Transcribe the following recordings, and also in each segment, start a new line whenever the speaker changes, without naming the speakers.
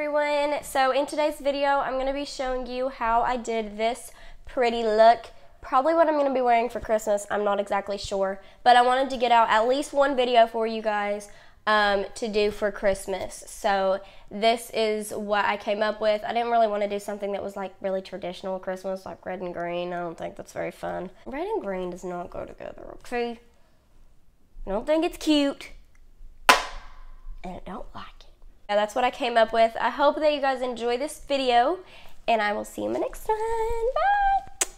everyone. So in today's video, I'm going to be showing you how I did this pretty look. Probably what I'm going to be wearing for Christmas, I'm not exactly sure. But I wanted to get out at least one video for you guys um, to do for Christmas. So this is what I came up with. I didn't really want to do something that was like really traditional Christmas, like red and green. I don't think that's very fun. Red and green does not go together, okay? I don't think it's cute. And I don't like. Yeah, that's what I came up with. I hope that you guys enjoy this video. And I will see you in the next one. Bye!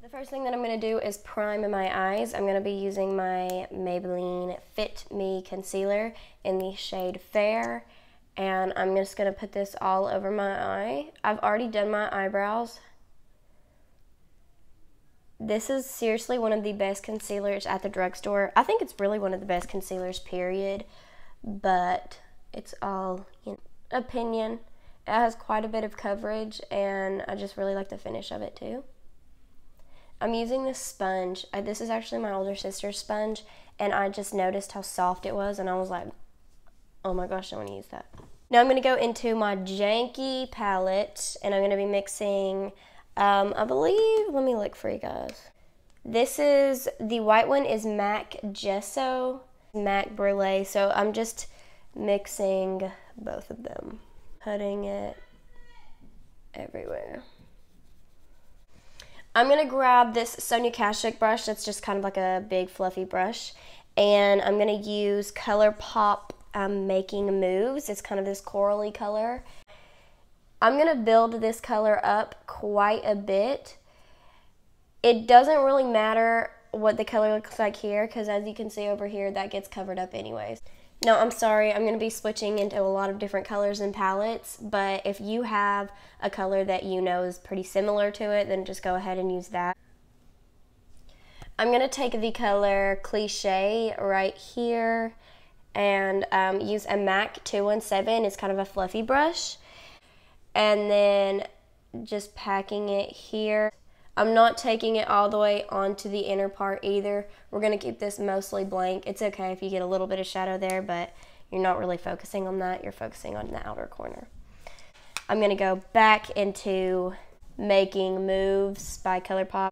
The first thing that I'm going to do is prime my eyes. I'm going to be using my Maybelline Fit Me Concealer in the shade Fair. And I'm just going to put this all over my eye. I've already done my eyebrows. This is seriously one of the best concealers at the drugstore. I think it's really one of the best concealers, period. But it's all you know, opinion. It has quite a bit of coverage, and I just really like the finish of it too. I'm using this sponge. I, this is actually my older sister's sponge, and I just noticed how soft it was, and I was like, oh my gosh, I want to use that. Now I'm going to go into my Janky palette, and I'm going to be mixing um, I believe, let me look for you guys. This is, the white one is MAC Gesso, MAC Brulee. So I'm just mixing both of them, putting it everywhere. I'm to grab this Sonia Kashuk brush that's just kind of like a big fluffy brush. And I'm to use ColourPop um, Making Moves. It's kind of this corally color. I'm to build this color up quite a bit. It doesn't really matter what the color looks like here because as you can see over here that gets covered up anyways. No, I'm sorry, I'm going to be switching into a lot of different colors and palettes, but if you have a color that you know is pretty similar to it, then just go ahead and use that. I'm going to take the color Cliche right here and um, use a MAC 217. It's kind of a fluffy brush and then just packing it here. I'm not taking it all the way onto the inner part either. We're going to keep this mostly blank. It's okay if you get a little bit of shadow there, but you're not really focusing on that. You're focusing on the outer corner. I'm going to go back into Making Moves by ColourPop.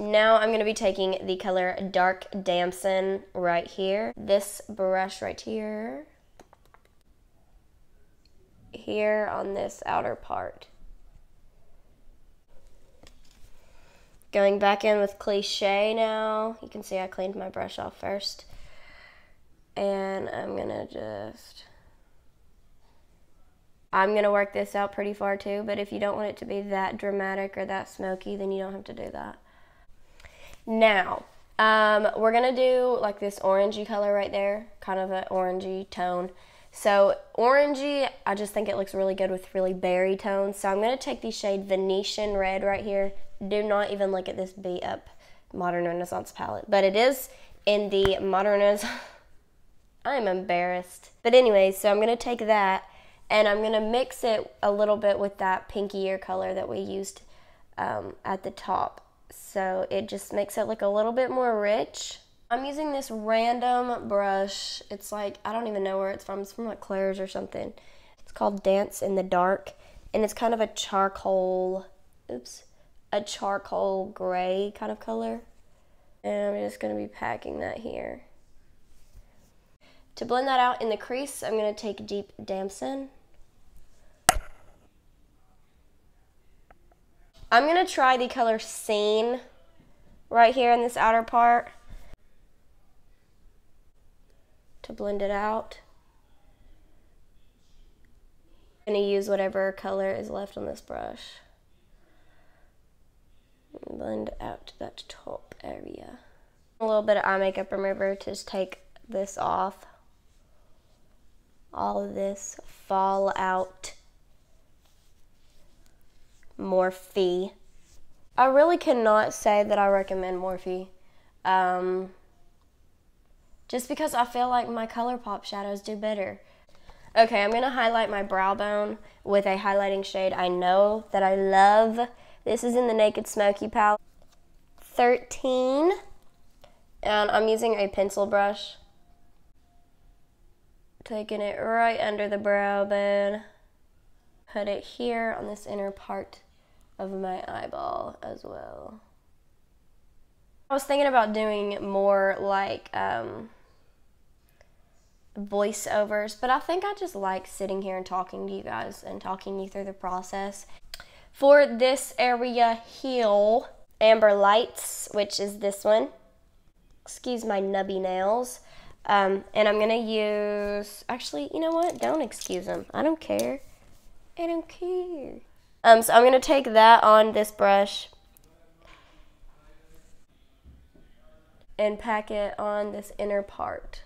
Now I'm going to be taking the color Dark Damson right here. This brush right here here on this outer part. Going back in with cliche now. You can see I cleaned my brush off first. And I'm gonna just, I'm gonna work this out pretty far too, but if you don't want it to be that dramatic or that smoky, then you don't have to do that. Now, um, we're gonna do like this orangey color right there, kind of an orangey tone. So orangey, I just think it looks really good with really berry tones. So I'm going to take the shade Venetian Red right here. Do not even look at this beat up Modern Renaissance palette. But it is in the Modern Renaissance. I'm embarrassed. But anyways, so I'm to take that and I'm to mix it a little bit with that pinkier color that we used um, at the top. So it just makes it look a little bit more rich. I'm using this random brush. It's like, I don't even know where it's from. It's from like Claire's or something. It's called Dance in the Dark. And it's kind of a charcoal, oops, a charcoal gray kind of color. And I'm just going to be packing that here. To blend that out in the crease, I'm going to take Deep Damson. I'm going to try the color Scene right here in this outer part. to blend it out. I'm going to use whatever color is left on this brush. Blend out that top area. A little bit of eye makeup remover to just take this off. All of this fall out. Morphe. I really cannot say that I recommend Morphe. Um, just because I feel like my ColourPop shadows do better. Okay, I'm going to highlight my brow bone with a highlighting shade I know that I love. This is in the Naked Smoky palette. 13. And I'm using a pencil brush. taking it right under the brow bone. Put it here on this inner part of my eyeball as well. I was thinking about doing more like um, voiceovers, but I think I just like sitting here and talking to you guys and talking you through the process. For this area here, Amber Lights, which is this one. Excuse my nubby nails. Um, and I'm going to use, actually, you know what? Don't excuse them. I don't care. I don't care. Um, so I'm going to take that on this brush and pack it on this inner part.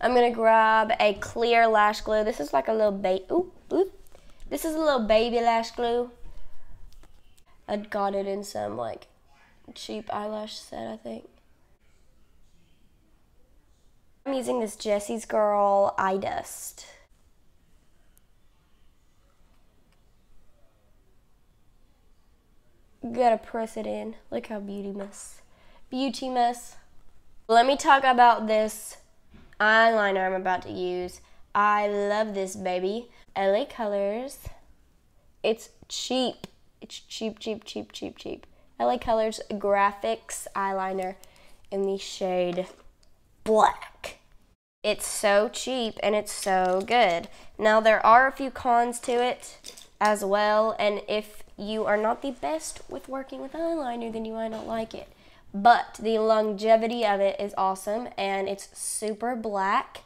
I'm going to grab a clear lash glue. This is like a little bait. ooh. This is a little baby lash glue. I got it in some like cheap eyelash set, I think. I'm using this Jesse's Girl Eye Dust. Gotta press it in. Look how beauty mess. Beauty mess. Let me talk about this eyeliner I'm about to use. I love this baby. LA Colors. It's cheap. It's cheap, cheap, cheap, cheap, cheap. LA Colors Graphix Eyeliner in the shade Black. It's so cheap and it's so good. Now there are a few cons to it as well and if you are not the best with working with eyeliner then you might not like it. But the longevity of it is awesome and it's super black.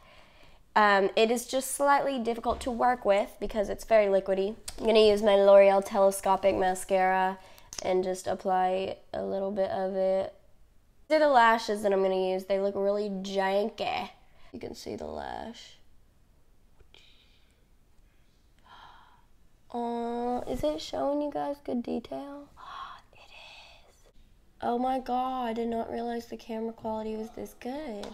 Um, it is just slightly difficult to work with because it's very liquidy. I'm going to use my L'Oreal Telescopic Mascara and just apply a little bit of it. These are the lashes that I'm going to use. They look really janky. You can see the lash. Oh, is it showing you guys good detail? It is. Oh my god, I did not realize the camera quality was this good.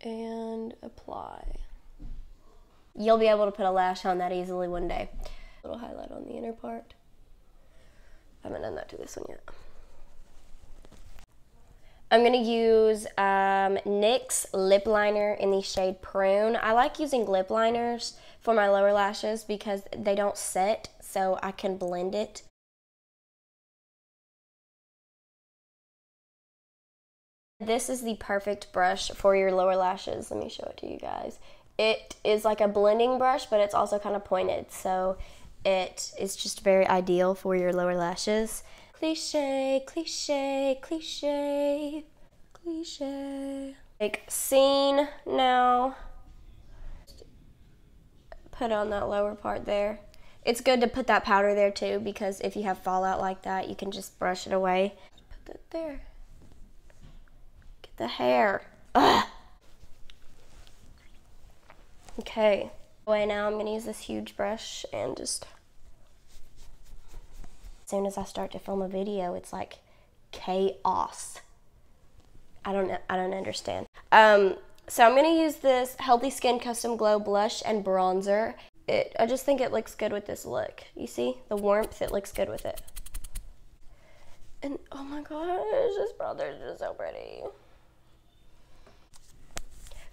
And apply. You'll be able to put a lash on that easily one day. Little highlight on the inner part. I haven't done that to this one yet. I'm going to use um, NYX lip liner in the shade Prune. I like using lip liners for my lower lashes because they don't set, so I can blend it. This is the perfect brush for your lower lashes. Let me show it to you guys. It is like a blending brush, but it's also kind of pointed, so it is just very ideal for your lower lashes. Cliche, cliche, cliche, cliche. Like scene now. Put on that lower part there. It's good to put that powder there too because if you have fallout like that, you can just brush it away. Put that there. The hair. Ugh. Okay. Way now I'm gonna use this huge brush and just as soon as I start to film a video, it's like chaos. I don't I don't understand. Um, so I'm gonna use this Healthy Skin Custom Glow blush and bronzer. It, I just think it looks good with this look. You see the warmth? It looks good with it. And oh my gosh, this bronzer is just so pretty.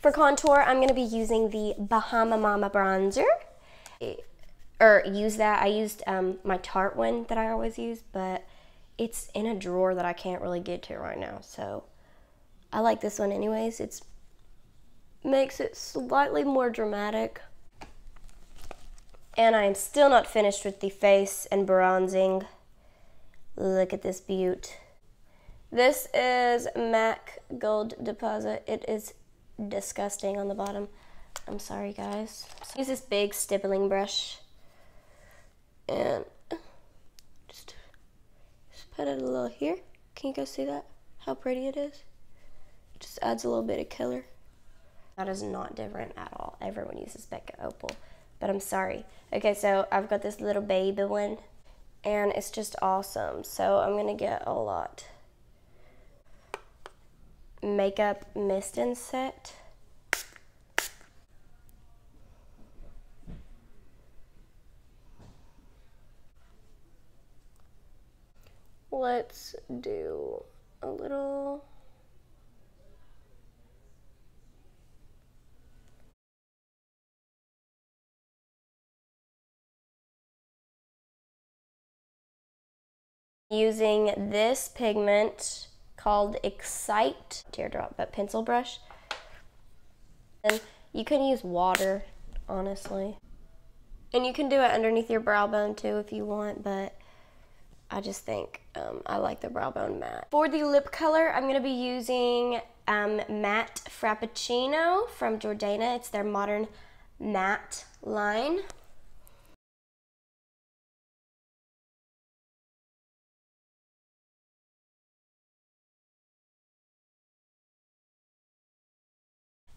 For contour, I'm gonna be using the Bahama Mama bronzer or use that. I used um, my Tarte one that I always use, but it's in a drawer that I can't really get to right now. So I like this one anyways. It's makes it slightly more dramatic. And I am still not finished with the face and bronzing. Look at this butte. This is MAC Gold Deposit. It is disgusting on the bottom. I'm sorry, guys. use this big stippling brush and just, just put it a little here. Can you guys see that? How pretty it is? It just adds a little bit of color. That is not different at all. Everyone uses Becca Opal, but I'm sorry. Okay, so I've got this little baby one, and it's just awesome. So I'm gonna get a lot. Makeup Mist and Set. let's do a little using this pigment called Excite teardrop, but pencil brush. And you can use water, honestly. And you can do it underneath your brow bone too if you want, but I just think um, I like the brow bone matte. For the lip color, I'm going to be using um, Matte Frappuccino from Jordana. It's their modern matte line.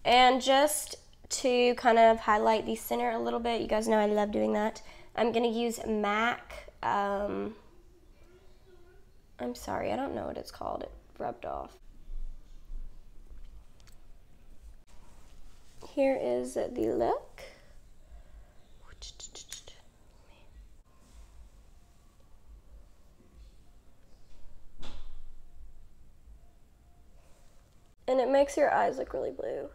And just to kind of highlight the center a little bit, you guys know I love doing that. I'm gonna use MAC, um, I'm sorry, I don't know what it's called, it rubbed off. Here is the look. And it makes your eyes look really blue.